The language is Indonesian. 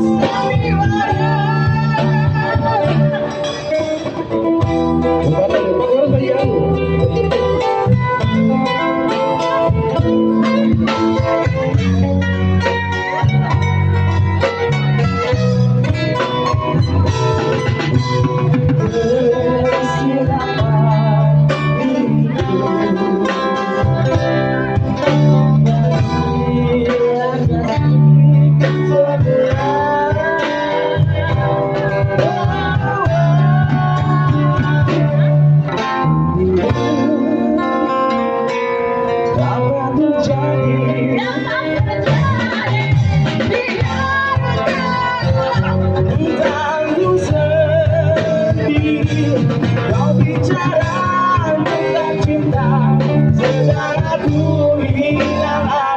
Thank you. Kau bicara tentang cinta Sedang ku hilang